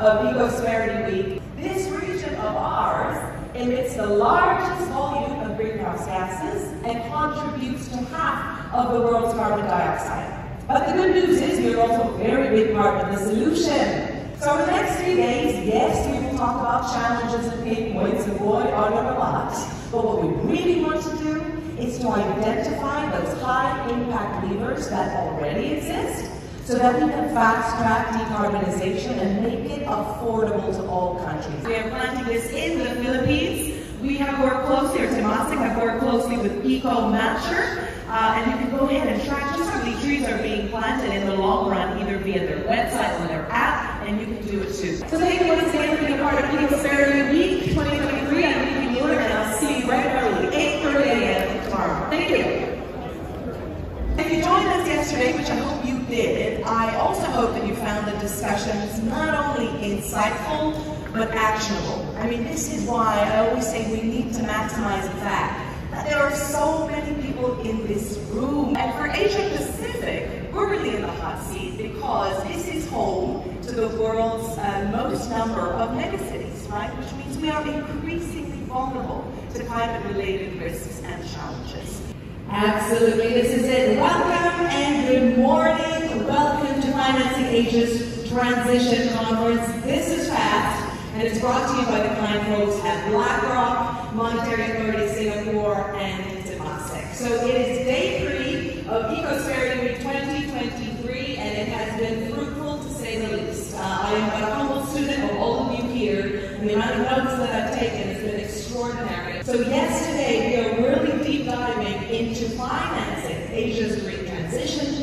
Ecosperity Week, this region of ours emits the largest volume of greenhouse gases and contributes to half of the world's carbon dioxide. But the good news is we are also a very big part of the solution. So in the next three days, yes, we will talk about challenges and pain points, and boy, are there a lot. But what we really want to do is to identify those high impact levers that already exist so that we can fast track decarbonization and make it affordable to all countries. We are planting this in the Philippines. We have worked closely, or Temasek have worked closely with EcoMatcher, uh, and you can go ahead and track just how many trees are being planted in the long run, either via their website or their app, and you can do it too. So thank you once again for being a part of Ecosperity Week 2023. I'm Nikki Muller, and I'll see you right early, 8.30 a.m. tomorrow. Thank you. If you joined us yesterday, which I hope did, I also hope that you found the discussions not only insightful, but actionable. I mean, this is why I always say we need to maximize the fact that there are so many people in this room. And for Asia Pacific, we're really in the hot seat because this is home to the world's uh, most number of megacities, right? Which means we are increasingly vulnerable to climate-related risks and challenges. Absolutely, this is it. Welcome and good morning. Financing Asia's Transition Conference. This is FAST, and it's brought to you by the kind folks at BlackRock, Monetary Authority Singapore, and Temasek. So it is day three of Ecosperity Week 2023, and it has been fruitful to say the least. Uh, I am a humble student of all of you here, and the amount of notes that I've taken has been extraordinary. So yesterday, we are really deep diving into financing Asia's green transition,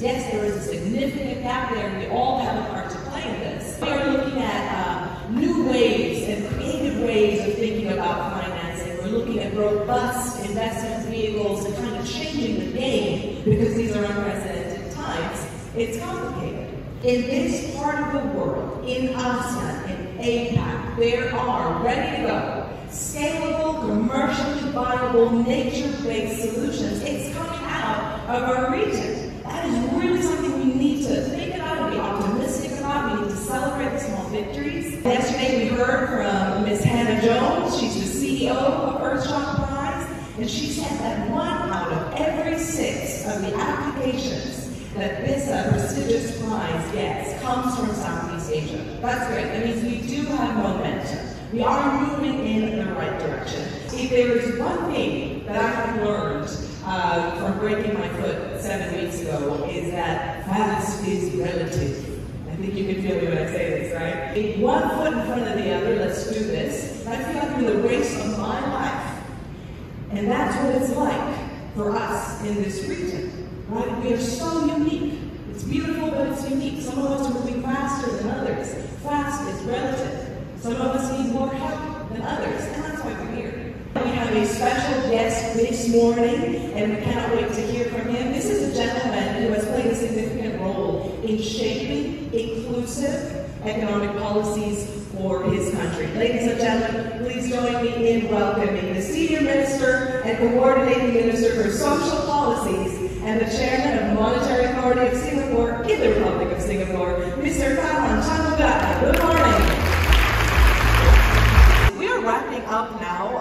yes, there is a significant gap there, and we all have a part to play in this. We are looking at uh, new ways and creative ways of thinking about financing. We're looking at robust investment vehicles and kind of changing the game, because these are unprecedented times. It's complicated. In this part of the world, in ASEAN, in APAC, there are ready to go scalable, commercially viable, nature-based solutions. It's coming out of our region. Is really something we need to think about and be optimistic about. We need to celebrate the small victories. Yesterday we heard from Ms. Hannah Jones. She's the CEO of Earthshot Prize, and she said that one out of every six of the applications that this uh, prestigious prize gets comes from Southeast Asia. That's great. That means we do have momentum. We are moving in the right direction. If there is one thing that I have learned uh, breaking my foot seven weeks ago is that fast is relative. I think you can feel me when I say this, right? Take one foot in front of the other, let's do this. I feel like I'm in the race of my life. And that's what it's like for us in this region, right? We are so unique. It's beautiful, but it's unique. Some of us are moving faster than others. Fast is relative. Some of us need more help than others, and that's why we're here. We have a this morning, and we cannot wait to hear from him. This is a gentleman who has played a significant role in shaping inclusive economic policies for his country. Ladies and gentlemen, please join me in welcoming the Senior Minister and Coordinating Minister for Social Policies and the Chairman of the Monetary Authority of Singapore in the Republic of Singapore, Mr. Tharman Shanmugaratnam. Good morning We are wrapping up now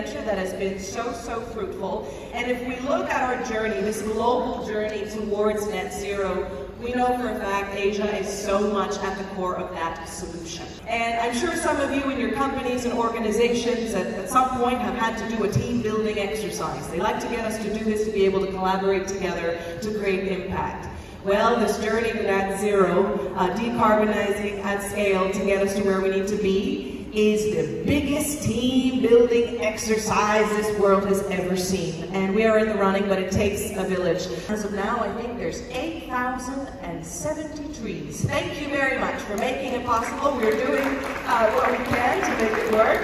adventure that has been so, so fruitful. And if we look at our journey, this global journey towards net zero, we know for a fact Asia is so much at the core of that solution. And I'm sure some of you in your companies and organizations at, at some point have had to do a team building exercise. They like to get us to do this to be able to collaborate together to create impact. Well, this journey to net zero, uh, decarbonizing at scale to get us to where we need to be, is the biggest team building exercise this world has ever seen. And we are in the running, but it takes a village. As of now, I think there's 8,070 trees. Thank you very much for making it possible. We're doing uh, what we can to make it work.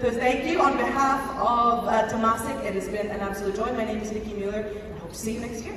So thank you on behalf of uh, Temasek. It has been an absolute joy. My name is Nikki Muller, I hope to see you next year.